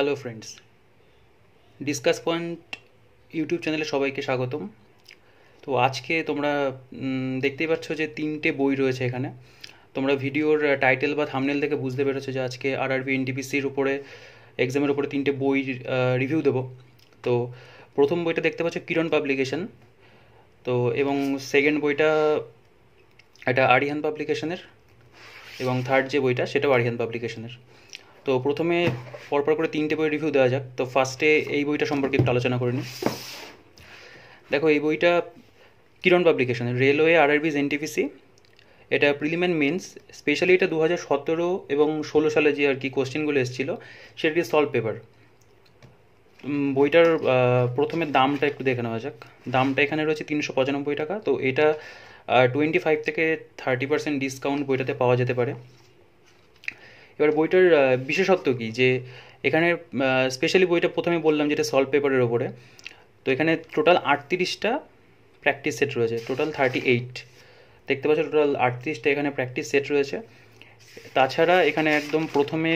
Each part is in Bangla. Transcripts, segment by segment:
Hello friends discuss point YouTube চ্যানেলে সবাইকে স্বাগতম। তো আজকে তোমরা দেখতেই পাচ্ছ যে তিনটে বই রয়েছে এখানে। তোমরা ভিডিওর টাইটেল বা থামনেল থেকে বুঝতে পেরেছ যে আজকে আর আরবি এনটিপিসির উপরে এক্সামের উপরে তিনটে বই রিভিউ দেবো। তো প্রথম বইটা দেখতে পাচ্ছ কিরণ পাবলিকেশন তো এবং সেকেন্ড বইটা এটা আরিহান পাবলিকেশনের এবং থার্ড যে বইটা, সেটাও আরিহান পাবলিকেশনের তো প্রথমে পরপর করে তিনটে বই রিভিউ দেওয়া যাক। তো ফার্স্টে এই বইটা সম্পর্কে একটু আলোচনা করে নিই দেখো, এই বইটা কিরণ পাবলিকেশনের, রেলওয়ে আরআরবিজ এনটিপিসি এটা প্রিলিমেন মেন্স স্পেশালি এটা দু হাজার সতেরো এবং ষোলো সালে যে আর কি কোশ্চেনগুলো এসেছিল, সেটা কি সলভ পেপার বইটার প্রথমে দামটা একটু দেখে নেওয়া যাক। দামটা এখানে রয়েছে তিনশো পঁচানব্বই টাকা। তো এটা টোয়েন্টি ফাইভ থেকে থার্টি পার্সেন্ট ডিসকাউন্ট বইটাতে পাওয়া যেতে পারে। এবার বইটার বিশেষত্ব কি? যে এখানে স্পেশালি বইটা প্রথমে বললাম যেটা সলভ পেপারের ওপরে, তো এখানে টোটাল আটত্রিশটা প্র্যাকটিস সেট রয়েছে টোটাল থার্টি এইট দেখতে পাচ্ছ টোটাল আটত্রিশটা এখানে প্র্যাকটিস সেট রয়েছে। তাছাড়া এখানে একদম প্রথমে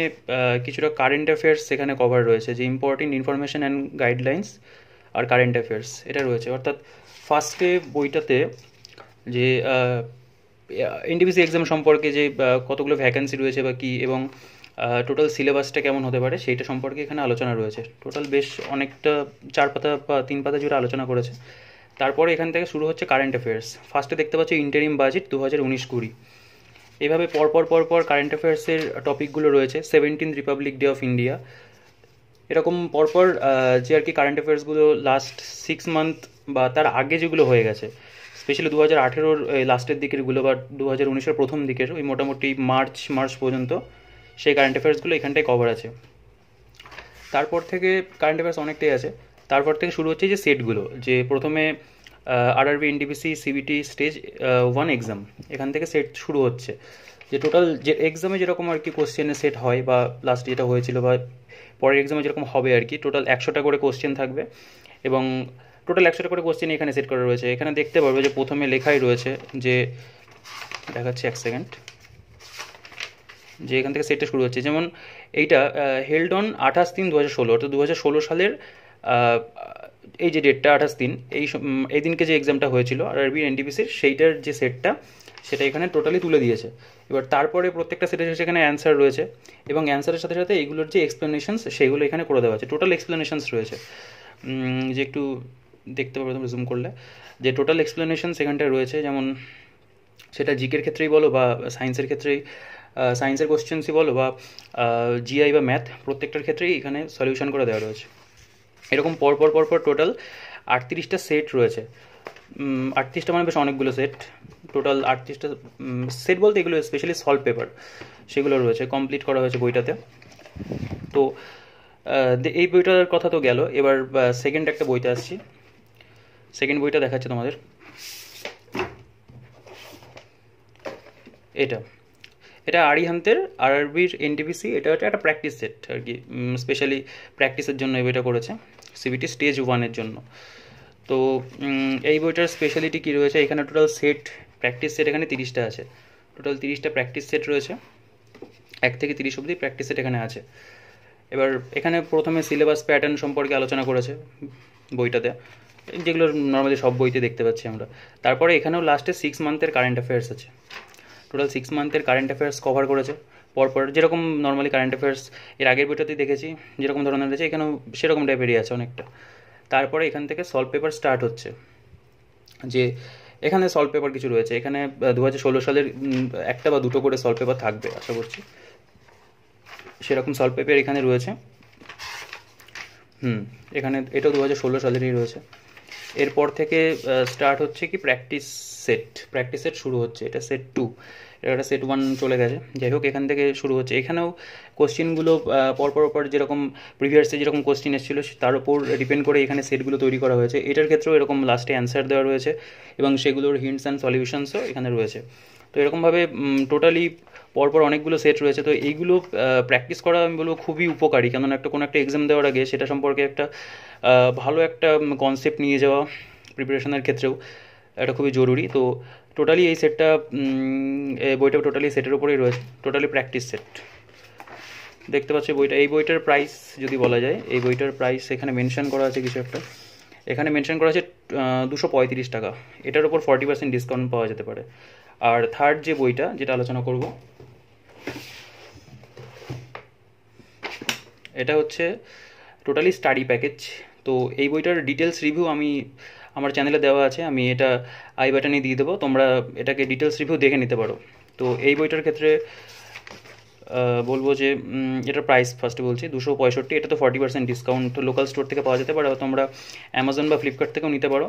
কিছুটা কারেন্ট অ্যাফেয়ার্স এখানে কভার রয়েছে, যে ইম্পর্টেন্ট ইনফরমেশন অ্যান্ড গাইডলাইন্স আর কারেন্ট অ্যাফেয়ার্স এটা রয়েছে। অর্থাৎ ফার্স্টে বইটাতে যে এনটিপিসি এক্সাম সম্পর্কে যে কতগুলো ভ্যাকেন্সি রয়েছে বা কী, এবং টোটাল সিলেবাসটা কেমন হতে পারে, সেইটা সম্পর্কে এখানে আলোচনা রয়েছে। টোটাল বেশ অনেকটা চার পাতা বা তিন পাতা জুড়ে আলোচনা করেছে। তারপরে এখান থেকে শুরু হচ্ছে কারেন্ট অ্যাফেয়ার্স ফার্স্টে দেখতে পাচ্ছি ইন্টারিম বাজেট দু হাজার উনিশ কুড়ি। এভাবে পরপর পরপর কারেন্ট অ্যাফেয়ার্সের টপিকগুলো রয়েছে। Seventeen republic day of India এরকম পরপর যে আর কি কারেন্ট অ্যাফেয়ার্সগুলো লাস্ট সিক্স মান্থ বা তার আগে যেগুলো হয়ে গেছে স্পেশালি দু হাজার আঠেরোর লাস্টের দিকেরগুলো বা দু হাজার উনিশের প্রথম দিকের, ওই মোটামুটি মার্চ মার্চ পর্যন্ত সেই কারেন্ট অ্যাফেয়ার্সগুলো এখানটায় কভার আছে। তারপর থেকে কারেন্ট অ্যাফেয়ার্স অনেকটাই আছে। তারপর থেকে শুরু হচ্ছে যে সেটগুলো যে প্রথমে RRB NTPC CBT stage one exam এখান থেকে সেট শুরু হচ্ছে। যে টোটাল যে এক্সামে যেরকম আর কি কোশ্চেনের সেট হয় বা লাস্ট যেটা হয়েছিল বা পরের এক্সামে যেরকম হবে আর কি টোটাল একশোটা করে কোশ্চেন থাকবে। এবং টোটাল একশোটা করে কোশ্চেন এখানে সেট করা রয়েছে। এখানে দেখতে পারবে যে প্রথমে লেখাই রয়েছে যে, দেখাচ্ছে এক সেকেন্ড যে এখান থেকে সেটটা শুরু হচ্ছে। যেমন এইটা হেল্ড অন আঠাশ তিন দু হাজার ষোলো, অর্থাৎ দু হাজার ষোলো সালের এই যে ডেটটা আঠাশ দিন এই এই দিনকে যে এক্সামটা হয়েছিল আর আরবি এনটিপিসির সেইটার যে সেটটা সেটা এখানে টোটালি তুলে দিয়েছে। এবার তারপরে প্রত্যেকটা সেটের সেখানে অ্যান্সার রয়েছে এবং অ্যান্সারের সাথে সাথে এইগুলোর যে এক্সপ্লেনেশনস সেগুলো এখানে করে দেওয়া আছে। টোটাল এক্সপ্লেনেশনস রয়েছে। যে একটু দেখতে পাবে তুমি জুম করলে। যে টোটাল এক্সপ্লেনেশনস সেখানটায় রয়েছে, যেমন সেটা জিকের ক্ষেত্রেই বলো বা সায়েন্সের ক্ষেত্রেই সায়েন্সের কোশ্চেন্সই বলো বা জিআই বা ম্যাথ প্রত্যেকটার ক্ষেত্রেই এখানে সলিউশন করে দেওয়া রয়েছে। এরকম পরপর পরপর টোটাল আটত্রিশটা সেট রয়েছে। আটত্রিশটা মানে বেশ অনেকগুলো সেট টোটাল আটত্রিশটা সেট বলতে এগুলো স্পেশালি সলভ পেপার সেগুলো রয়েছে। কমপ্লিট করা হয়েছে বইটাতে। তো এই বইটার কথা তো গেল। এবার সেকেন্ড একটা বইতে আসছি। সেকেন্ড বইটা দেখাচ্ছে তোমাদের। এটা। এটা আরিহান্তের আরআরবির এনটিপিসি এটা হচ্ছে একটা প্র্যাকটিস সেট আর কি স্পেশালি প্র্যাকটিসের জন্য এই বইটা করেছে সিবিটি স্টেজ ওয়ানের জন্য। তো এই বইটার স্পেশালিটি কী রয়েছে? এখানে টোটাল সেট প্র্যাকটিস সেট এখানে তিরিশটা আছে। টোটাল তিরিশটা প্র্যাকটিস সেট রয়েছে। এক থেকে তিরিশ অবধি প্র্যাকটিস সেট এখানে আছে। এবার, এখানে প্রথমে সিলেবাস প্যাটার্ন সম্পর্কে আলোচনা করেছে বইটাতে। যেগুলো নর্মালি সব বইতে দেখতে পাচ্ছি আমরা। তারপরে এখানেও লাস্টে সিক্স মান্থের কারেন্ট অ্যাফেয়ার্স আছে। টোটাল সিক্স মান্থের কারেন্ট অ্যাফেয়ার্স কভার করেছে। পরপর যেরকম নর্মালি কারেন্ট অ্যাফেয়ার্স এর আগের বইটাতেই দেখেছি, যেরকম ধরনের রয়েছে এখানেও সেরকম টাইপেরই আছে অনেকটা। তারপরে এখান থেকে সলভ পেপার স্টার্ট হচ্ছে। যে এখানে সলভ পেপার কিছু রয়েছে। এখানে দু হাজার ষোলো সালের একটা বা দুটো করে সলভ পেপার থাকবে, আশা করছি। সেরকম সলভ পেপার এখানে রয়েছে। হুম, এখানে, এটাও দু হাজার ষোলো সালেরই রয়েছে। এরপর থেকে স্টার্ট হচ্ছে কি প্র্যাকটিস সেট প্র্যাকটিস সেট শুরু হচ্ছে। এটা সেট টু এটা সেট ওয়ান চলে গেছে। যাই হোক, এখান থেকে শুরু হচ্ছে। এখানেও কোশ্চেনগুলো পরপর পর যেরকম প্রিভিয়াসে যেরকম কোশ্চেন এসেছিল, তার উপর ডিপেন্ড করে এখানে সেটগুলো তৈরি করা হয়েছে। এটার ক্ষেত্রেও এরকম লাস্টে অ্যান্সার দেওয়া রয়েছে এবং সেগুলোর হিন্টস অ্যান্ড সলিউশনসও এখানে রয়েছে। তো এরকমভাবে টোটালি পরপর অনেকগুলো সেট রয়েছে। তো এইগুলো প্র্যাকটিস করা আমি বলব খুবই উপকারী। কেননা একটা কোনো একটা এক্সাম দেওয়ার আগে সেটা সম্পর্কে একটা ভালো একটা কনসেপ্ট নিয়ে যাওয়া প্রিপারেশনের ক্ষেত্রেও এটা খুবই জরুরি। তো টোটালি এই সেটটা বইটা টোটালি সেটের উপরেই রয়েছে। টোটালি প্র্যাকটিস সেট দেখতে পাচ্ছি বইটা, এই বইটার প্রাইস যদি বলা যায়, এই বইটার প্রাইস এখানে মেনশন করা আছে কিছু একটা। এখানে মেনশন করা আছে দুশো পঁয়ত্রিশ টাকা। এটার উপর ফর্টি পার্সেন্ট ডিসকাউন্ট পাওয়া যেতে পারে। আর থার্ড যে বইটা, যেটা আলোচনা করব এটা হচ্ছে টোটালি স্টাডি প্যাকেজ তো এই বইটার ডিটেলস রিভিউ আমি আমার চ্যানেলে দেওয়া আছে, আমি এটা আই বাটনে দিয়ে দেবো, তোমরা এটাকে ডিটেলস রিভিউ দেখে নিতে পারো। তো এই বইটার ক্ষেত্রে বলব যে এটার প্রাইস ফার্স্টে বলছি, দুশো পঁয়ষট্টি, এটা তো forty percent discount local store থেকে পাওয়া যেতে পারে তোমরা অ্যামাজন বা ফ্লিপকার্ট থেকেও নিতে পারো।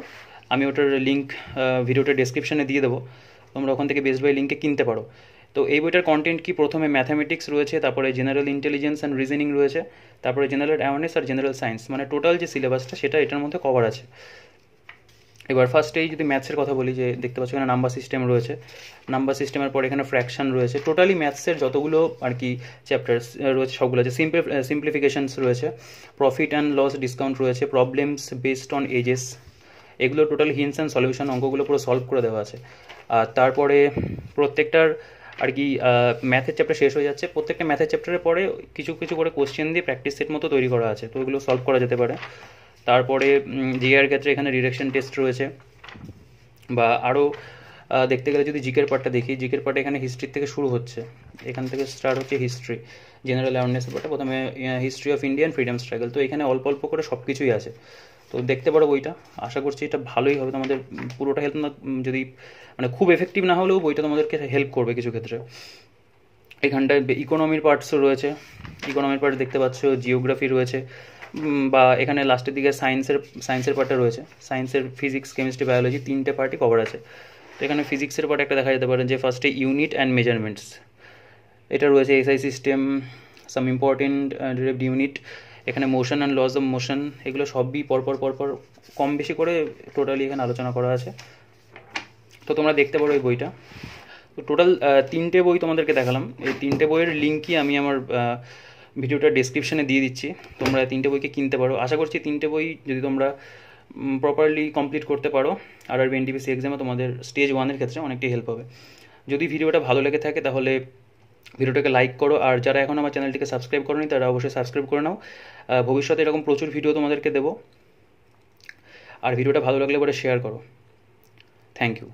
আমি ওটার লিঙ্ক ভিডিওটা ডেসক্রিপশনে দিয়ে দেবো। তোমরা ওখান থেকে বেস্ট বাই লিঙ্কে কিনতে পারো। তো এই বইটার কন্টেন্ট কি? প্রথমে ম্যাথামেটিক্স রয়েছে, তারপরে জেনারেল ইন্টেলিজেন্স অ্যান্ড রিজনিং রয়েছে, তারপরে জেনারেল অ্যাওয়ারনেস আর জেনারেল সায়েন্স মানে টোটাল যে সিলেবাসটা সেটা এটার মধ্যে কভার আছে। এবার ফার্স্টেই যদি ম্যাথসের কথা বলি, যে দেখতে পাচ্ছ এখানে নাম্বার সিস্টেম রয়েছে নাম্বার সিস্টেমের পর এখানে ফ্র্যাকশন রয়েছে। টোটালি ম্যাথসের যতগুলো আর কি চ্যাপ্টার্স রয়েছে, সবগুলো আছে। সিম্পল সিম্পলিফিকেশনস রয়েছে প্রফিট অ্যান্ড লস ডিসকাউন্ট রয়েছে প্রবলেমস বেসড অন এজেস এগুলো টোটাল হিন্স অ্যান্ড সলিউশন অঙ্কগুলো পুরো সলভ করে দেওয়া আছে। আর তারপরে প্রত্যেকটার আর কি ম্যাথের চ্যাপ্টার শেষ হয়ে যাচ্ছে। প্রত্যেকটা ম্যাথের চ্যাপ্টারের পরে কিছু কিছু করে কোশ্চেন দিয়ে প্র্যাকটিস সেট মতো তৈরি করা আছে। তো ওইগুলো সলভ করা যেতে পারে। তারপরে জিআর ক্ষেত্রে এখানে ডিরেকশন টেস্ট রয়েছে। বা আরও দেখতে গেলে যদি জিকের পার্টটা দেখি জিকের পার্ট এখানে হিস্ট্রির থেকে শুরু হচ্ছে। এখান থেকে স্টার্ট হচ্ছে হিস্ট্রি জেনারেল অ্যাওয়ারনেসের পার্টে প্রথমে history of Indian freedom struggle তো এখানে অল্প অল্প করে সব কিছুই আছে। তো দেখতে পারো বইটা। আশা করছি এটা ভালোই হবে। তোমাদের পুরোটা হেল্প না যদি মানে খুব এফেক্টিভ না হলেও বইটা তোমাদেরকে হেল্প করবে কিছু ক্ষেত্রে। এখানটায় ইকোনমির পার্টসও রয়েছে। ইকোনমির পার্ট দেখতে পাচ্ছ জিওগ্রাফি রয়েছে বা এখানে লাস্টের দিকে সায়েন্সের সায়েন্সের পার্টটা রয়েছে। সায়েন্সের ফিজিক্স কেমিস্ট্রি বায়োলজি তিনটে পার্টই কভার আছে। তো এখানে ফিজিক্সের পার্ট একটা দেখা যেতে পারে, যে ফার্স্টে ইউনিট অ্যান্ড মেজারমেন্টস এটা রয়েছে SI system some important unit এখানে motion and laws of motion এগুলো সবই পরপর পরপর কম বেশি করে টোটালি এখানে আলোচনা করা আছে। তো তোমরা দেখতে পারো এই বইটা। তো টোটাল তিনটে বই তোমাদেরকে দেখালাম। এই তিনটে বইয়ের লিঙ্কই আমি আমার ভিডিওটা ডিসক্রিপশানে দিয়ে দিচ্ছি। তোমরা তিনটে বইকে কিনতে পারো। আশা করছি তিনটে বই যদি তোমরা প্রপারলি কমপ্লিট করতে পারো, আর আর এনটিপিসি এক্সামে তোমাদের স্টেজ ওয়ানের ক্ষেত্রে অনেকটাই হেল্প হবে। যদি ভিডিওটা ভালো লেগে থাকে, তাহলে ভিডিওটাকে লাইক করো। আর যারা এখন আমার চ্যানেলটিকে সাবস্ক্রাইব করোনি, তারা অবশ্যই সাবস্ক্রাইব করে নাও। ভবিষ্যতে এরকম প্রচুর ভিডিও তোমাদেরকে দেবো। আর ভিডিওটা ভালো লাগলে পরে শেয়ার করো। Thank you